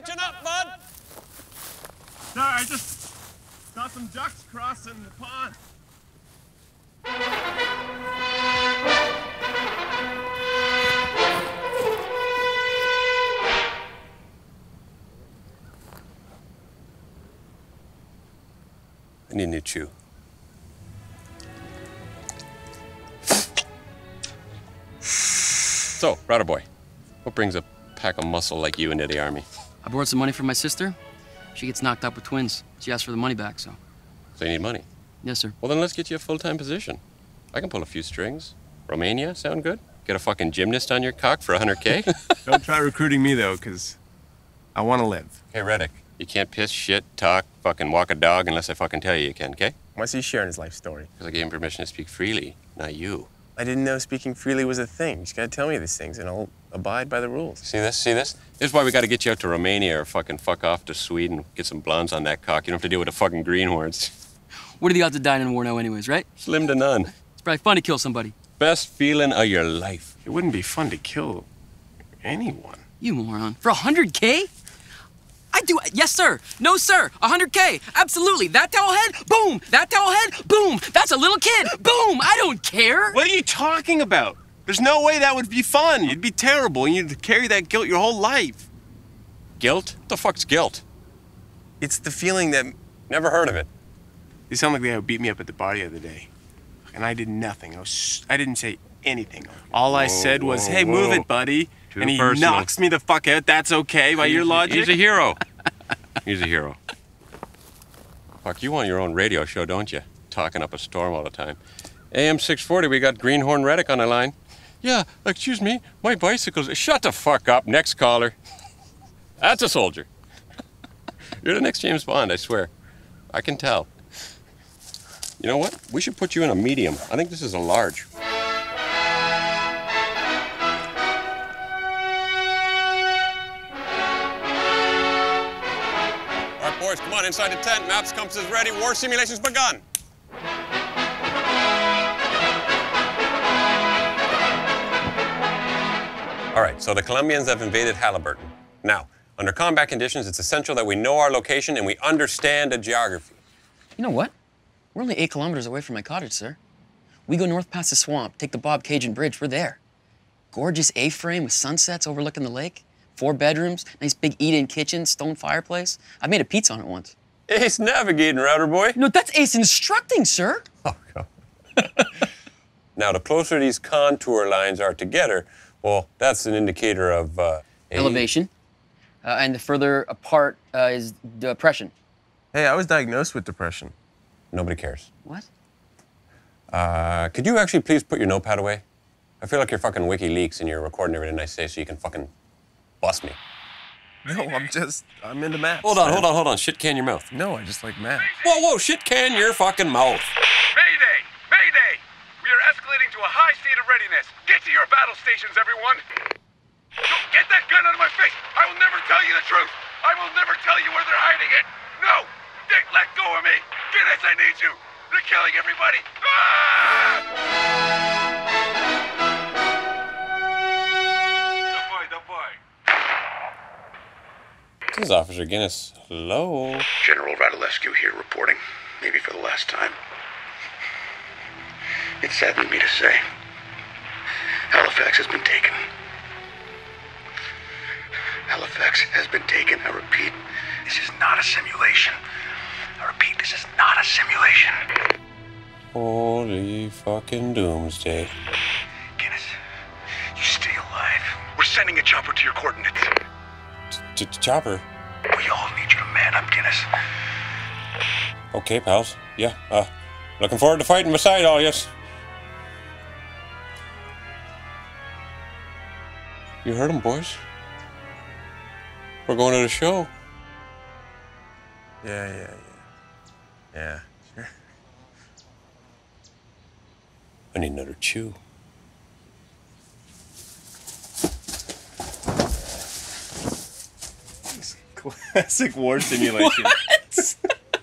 catching up, bud. Sorry, I just saw some ducks crossing the pond. I need a new chew. So, Router Boy, what brings a pack of muscle like you into the army? I borrowed some money from my sister. She gets knocked up with twins. She asked for the money back, so. So you need money. Yes, sir. Well, then let's get you a full-time position. I can pull a few strings. Romania, sound good? Get a fucking gymnast on your cock for 100K? Don't try recruiting me though, because I want to live. hey, Reddick, you can't piss, shit, talk, fucking walk a dog unless I fucking tell you you can, okay? Why's he sharing his life story? Because I gave him permission to speak freely, not you. I didn't know speaking freely was a thing. You just gotta tell me these things, and I'll abide by the rules. See this? See this? This is why we got to get you out to Romania or fucking fuck off to Sweden. Get some blondes on that cock. You don't have to deal with the fucking greenhorns. What are the odds of dying in war now, anyways, right? Slim to none. It's probably fun to kill somebody. Best feeling of your life. It wouldn't be fun to kill anyone. You moron. For 100K? I do. Yes, sir. No, sir. 100K. Absolutely. That towel head? Boom. That towel head? Boom. That's a little kid. Boom. I don't care. What are you talking about? There's no way that would be fun. You'd be terrible, and you'd carry that guilt your whole life. Guilt? What the fuck's guilt? It's the feeling that Never heard of it. you sound like the guy who beat me up at the bar the other day, and I did nothing. I was I didn't say anything. All I Whoa, said was, whoa, "Hey, move it, buddy," Too and he personal. knocks me the fuck out. That's okay by your He's- logic. He's a hero. He's a hero. Fuck, you want your own radio show, don't you? Talking up a storm all the time. AM 640, we got Greenhorn Reddick on the line. Yeah, excuse me, my bicycle's. Shut the fuck up, next caller. That's a soldier. You're the next James Bond, I swear. I can tell. You know what? We should put you in a medium. I think this is a large. All right, boys, come on, inside the tent. Maps, compasses ready. War simulations begun. So the Colombians have invaded Haliburton. Now, under combat conditions, it's essential that we know our location and we understand the geography. You know what? We're only eight kilometers away from my cottage, sir. We go north past the swamp, take the Bobcaygeon Bridge, we're there. Gorgeous A-frame with sunsets overlooking the lake. Four bedrooms, nice big eat-in kitchen, stone fireplace. I made a pizza on it once. Ace navigating, router boy. No, that's ace instructing, sir. Oh, God. now, the closer these contour lines are together, well, that's an indicator of uh, Elevation. Uh, and the further apart uh, is depression. Hey, I was diagnosed with depression. Nobody cares. What? Uh, could you actually please put your notepad away? I feel like you're fucking WikiLeaks and you're recording everything I say so you can fucking bust me. No, I'm just I'm into math. Hold on, hold on, hold on. Shit can your mouth. No, I just like math. Whoa, whoa, shit can your fucking mouth. Mayday! Mayday! We are escalating readiness. Get to your battle stations, everyone! Don't get that gun out of my face! I will never tell you the truth! I will never tell you where they're hiding it! No! Dick, let go of me! Guinness. I need you! They're killing everybody! Ah! This is Officer Guinness. Hello. General Radulescu here reporting, maybe for the last time. It saddens me to say, Halifax has been taken. Halifax has been taken. I repeat, this is not a simulation. I repeat, this is not a simulation. Holy fucking doomsday. Guinness, you stay alive. We're sending a chopper to your coordinates. Ch- Chopper. We all need you to man up, Guinness. Okay, pals. Yeah, uh, looking forward to fighting beside all yes. You heard him, boys. We're going to the show. Yeah, yeah, yeah. Yeah, sure. I need another chew. Classic war simulation.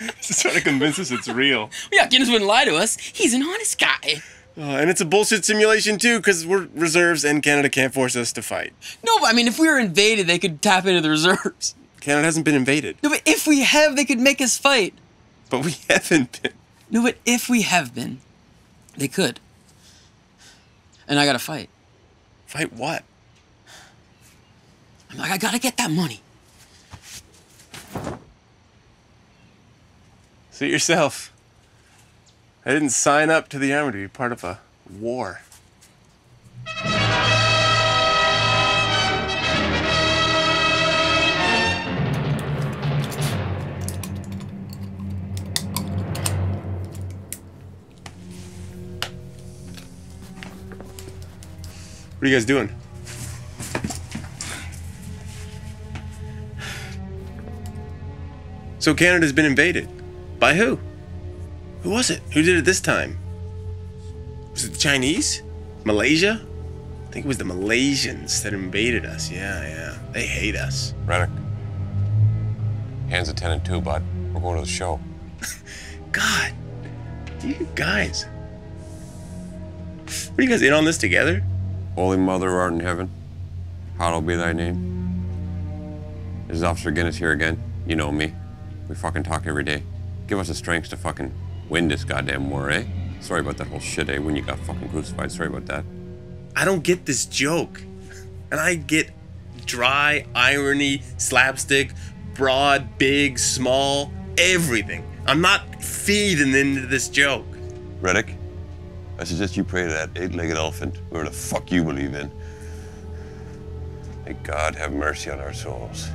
What? Just trying to convince us it's real. Yeah, Guinness wouldn't lie to us. He's an honest guy. Uh, and it's a bullshit simulation too, because we're reserves and Canada can't force us to fight. No, but I mean, if we were invaded, they could tap into the reserves. Canada hasn't been invaded. No, but if we have, they could make us fight. But we haven't been. No, but if we have been, they could. And I gotta fight. Fight what? I'm like, I gotta get that money. Suit yourself. I didn't sign up to the army to be part of a war. What are you guys doing? So Canada's been invaded. By who? Who was it? Who did it this time? Was it the Chinese? Malaysia? I think it was the Malaysians that invaded us. Yeah, yeah. They hate us. Reddick. Hands at 10 and 2, bud. We're going to the show. God, you guys. What are you guys in on this together? Holy Mother art in heaven, hallowed be thy name. This is Officer Guinness here again. You know me. We fucking talk every day. Give us the strength to fucking win this goddamn war, eh? Sorry about that whole shit, eh? When you got fucking crucified. Sorry about that. I don't get this joke. And I get dry irony, slapstick, broad, big, small, everything. I'm not feeding into this joke. Reddick, I suggest you pray to that eight-legged elephant, whoever the fuck you believe in. May God have mercy on our souls.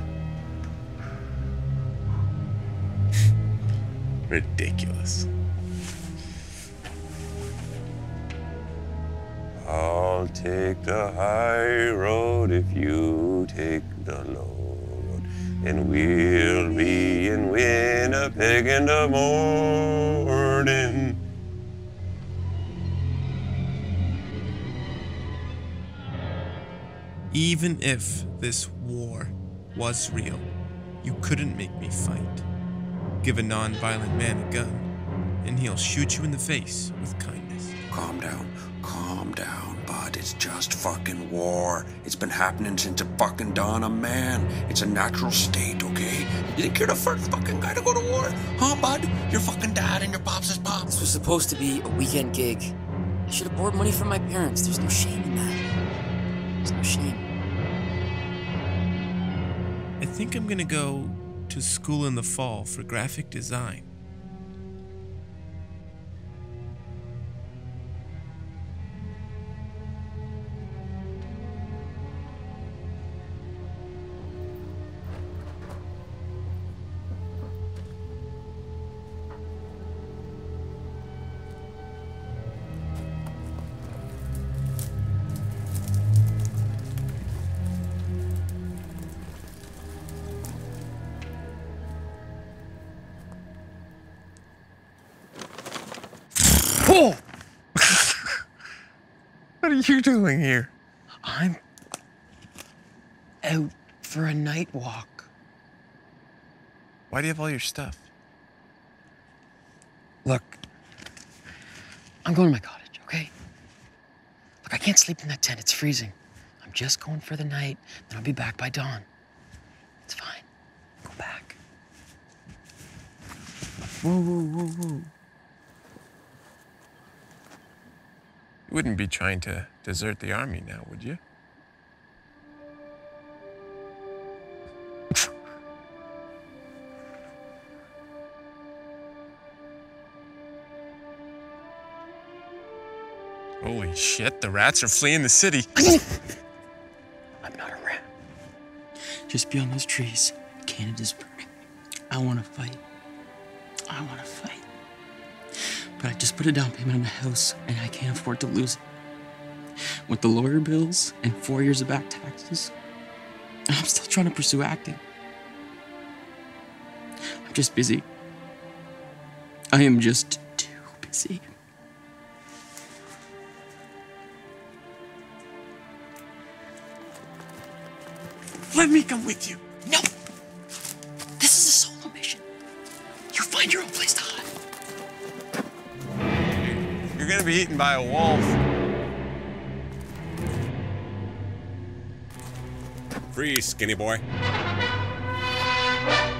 Ridiculous. I'll take the high road if you take the low road. And we'll be in Winnipeg in the morning. Even if this war was real, you couldn't make me fight. Give a non-violent man a gun, and he'll shoot you in the face with kindness. Calm down. Calm down, bud. It's just fucking war. It's been happening since the fucking dawn of man. It's a natural state, okay? You think you're the first fucking guy to go to war? Huh, bud? Your fucking dad and your pops is pops. This was supposed to be a weekend gig. I should have borrowed money from my parents. There's no shame in that. There's no shame. I think I'm gonna go to school in the fall for graphic design. What are you doing here? I'm out for a night walk. Why do you have all your stuff? Look, I'm going to my cottage, okay? Look, I can't sleep in that tent. It's freezing. I'm just going for the night, then I'll be back by dawn. It's fine. Go back. Whoa, whoa, whoa, whoa. Wouldn't be trying to desert the army now, would you? Holy shit, the rats are fleeing the city. I'm not a rat. Just beyond those trees, Canada's burning. I want to fight. I want to fight. But I just put a down payment on the house, and I can't afford to lose it. With the lawyer bills and four years of back taxes, I'm still trying to pursue acting. I'm just busy. I am just too busy. Let me come with you. No! Be eaten by a wolf. Freeze, skinny boy.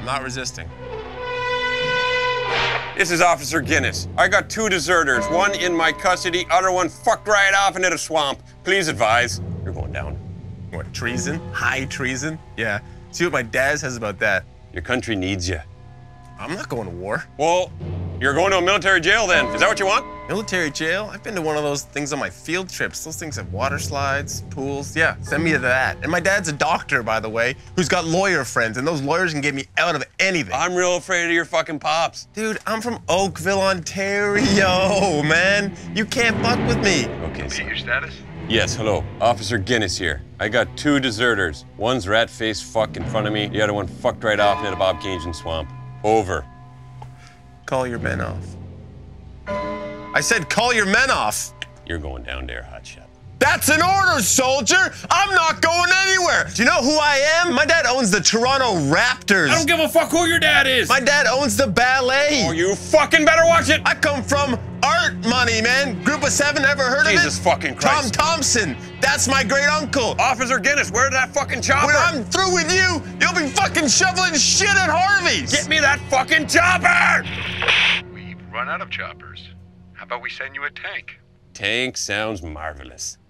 not resisting. This is Officer Guinness. I got two deserters, one in my custody, other one fucked right off into the swamp. Please advise. You're going down. What, treason? High treason? Yeah. See what my dad says about that. Your country needs you. I'm not going to war. Well, you're going to a military jail then. Is that what you want? Military jail? I've been to one of those things on my field trips. Those things have water slides, pools. Yeah, send me to that. And my dad's a doctor, by the way, who's got lawyer friends, and those lawyers can get me out of anything. I'm real afraid of your fucking pops. Dude, I'm from Oakville, Ontario, man. You can't fuck with me. Okay, Get so. your status? Yes, hello. Officer Guinness here. I got two deserters. One's rat faced fuck in front of me, the other one fucked right off into the Bobcaygeon swamp. Over. Call your men off. I said call your men off. You're going down there, hotshot. That's an order, soldier. I'm not going anywhere. Do you know who I am? My dad owns the Toronto Raptors. I don't give a fuck who your dad is. My dad owns the ballet. Oh, you fucking better watch it. I come from art money, man. Group seven, ever heard Jesus of it? fucking Christ. Tom Thomson. That's my great uncle. Officer Guinness, where's that fucking chopper? When I'm through with you, you'll be fucking shoveling shit at Harvey's. Get me that fucking chopper! We've run out of choppers. How about we send you a tank? Tank sounds marvelous.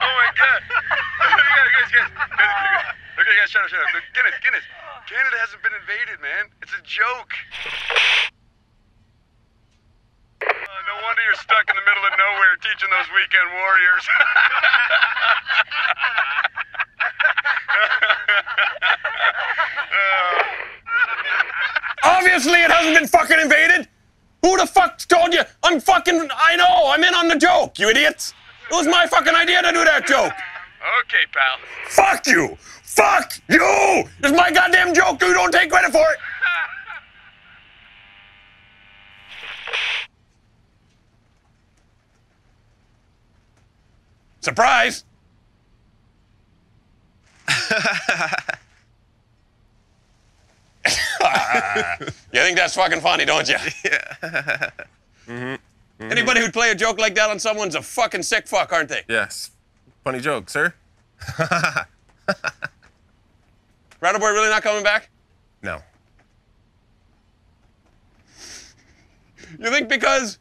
Oh my god! guys, guys, guys, guys, guys, Okay, guys, shut up, shut up. Look, Guinness, Guinness. Canada hasn't been invaded, man. It's a joke. Uh, stuck in the middle of nowhere teaching those weekend warriors. Obviously, it hasn't been fucking invaded. Who the fuck told you? I'm fucking. I know. I'm in on the joke. You idiots. It was my fucking idea to do that joke. okay, pal. Fuck you. Fuck you. It's my goddamn joke. You don't take credit for it. Surprise. you think that's fucking funny, don't you? Yeah. Mm-hmm. Anybody who'd play a joke like that on someone's a fucking sick fuck, aren't they? Yes. Funny joke, sir. Rattleboy really not coming back? No. You think because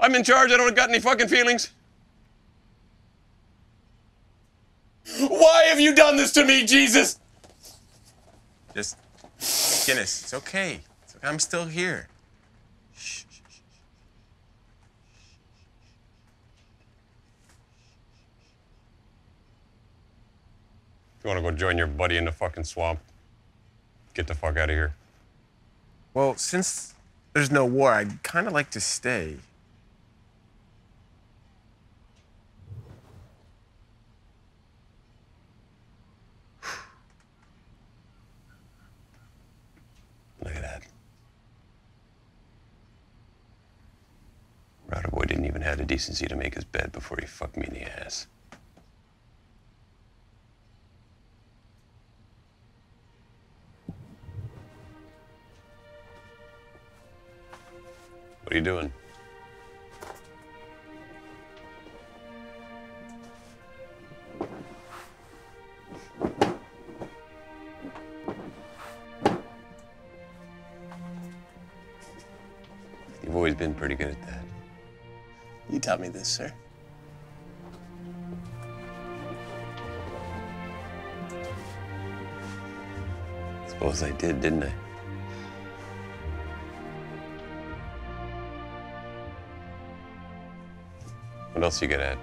I'm in charge I don't got any fucking feelings? Why have you done this to me, Jesus? Just Guinness. It's okay. It's okay. I'm still here. You want to go join your buddy in the fucking swamp? Get the fuck out of here. Well, since there's no war, I'd kind of like to stay. Look at that. Didn't the decency to make his bed before he fucked me in the ass. What are you doing? You've always been pretty good at taught me this, sir. Suppose I did, didn't I? What else you good at?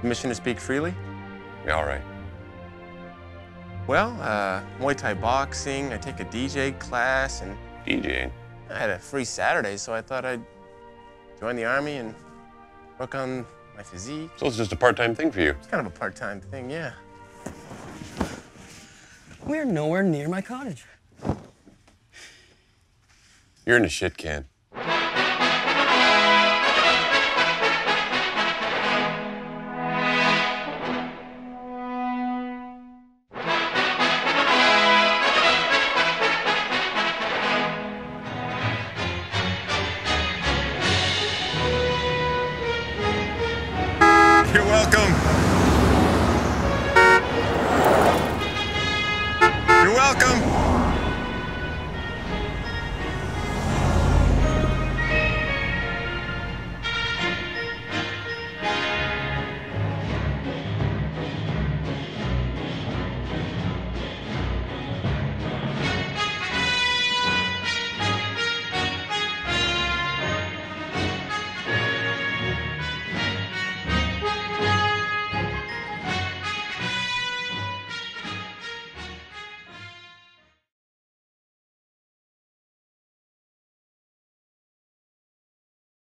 Permission to speak freely? Yeah, all right. Well, uh, Muay Thai boxing. I take a DJ class, and DJing. I had a free Saturday, so I thought I'd join the army and work on my physique. So it's just a part-time thing for you. It's kind of a part-time thing, yeah. We're nowhere near my cottage. You're in a shit can.